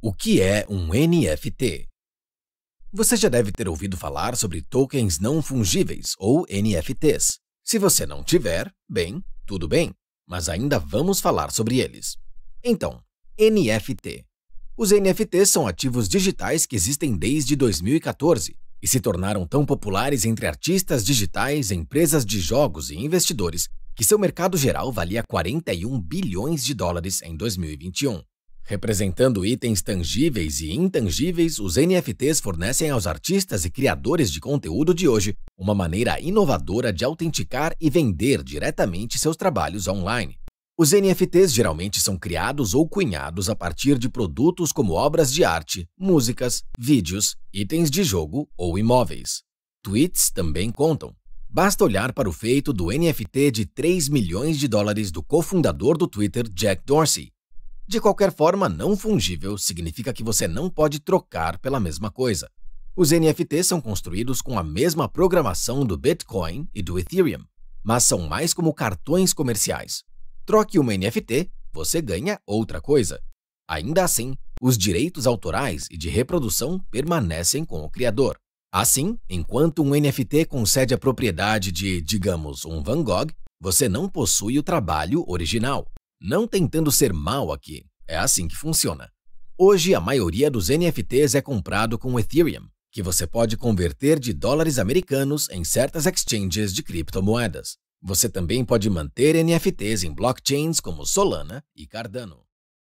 O que é um NFT? Você já deve ter ouvido falar sobre tokens não fungíveis, ou NFTs. Se você não tiver, bem, tudo bem, mas ainda vamos falar sobre eles. Então, NFT. Os NFTs são ativos digitais que existem desde 2014 e se tornaram tão populares entre artistas digitais, empresas de jogos e investidores que seu mercado geral valia 41 bilhões de dólares em 2021. Representando itens tangíveis e intangíveis, os NFTs fornecem aos artistas e criadores de conteúdo de hoje uma maneira inovadora de autenticar e vender diretamente seus trabalhos online. Os NFTs geralmente são criados ou cunhados a partir de produtos como obras de arte, músicas, vídeos, itens de jogo ou imóveis. Tweets também contam. Basta olhar para o feito do NFT de 3 milhões de dólares do cofundador do Twitter, Jack Dorsey, de qualquer forma, não fungível significa que você não pode trocar pela mesma coisa. Os NFTs são construídos com a mesma programação do Bitcoin e do Ethereum, mas são mais como cartões comerciais. Troque uma NFT, você ganha outra coisa. Ainda assim, os direitos autorais e de reprodução permanecem com o criador. Assim, enquanto um NFT concede a propriedade de, digamos, um Van Gogh, você não possui o trabalho original. Não tentando ser mal aqui, é assim que funciona. Hoje, a maioria dos NFTs é comprado com Ethereum, que você pode converter de dólares americanos em certas exchanges de criptomoedas. Você também pode manter NFTs em blockchains como Solana e Cardano.